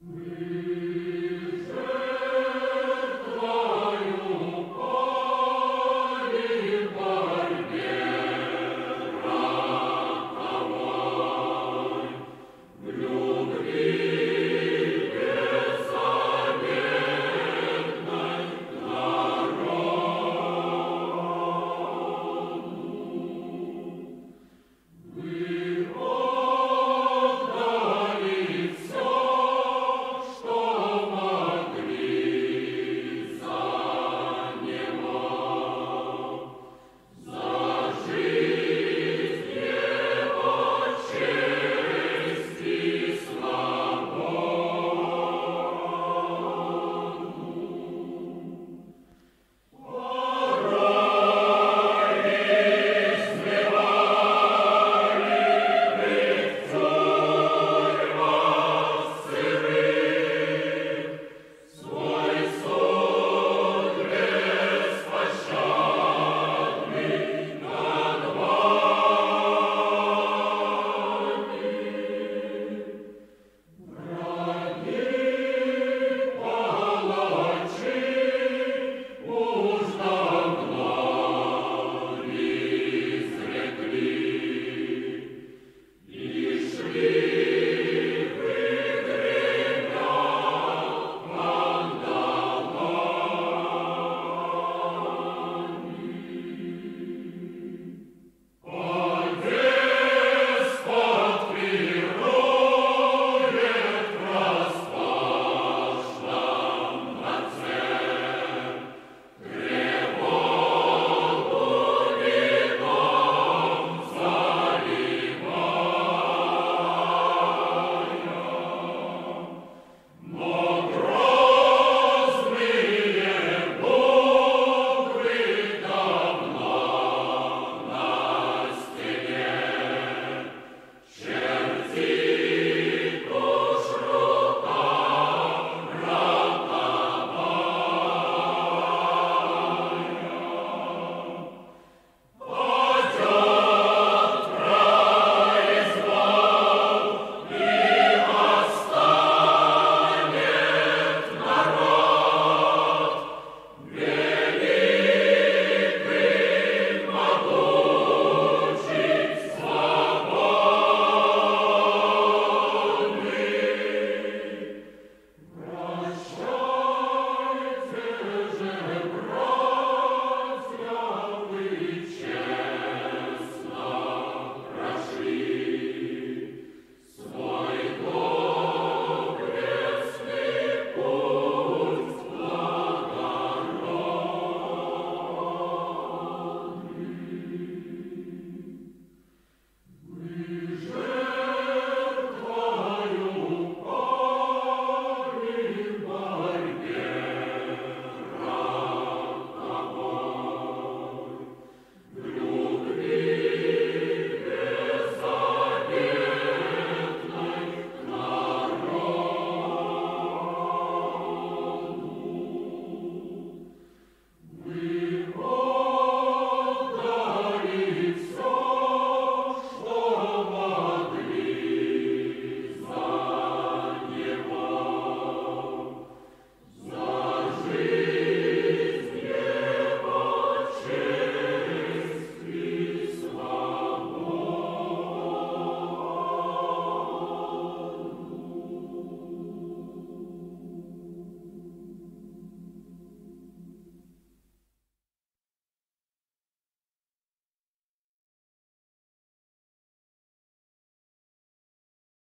We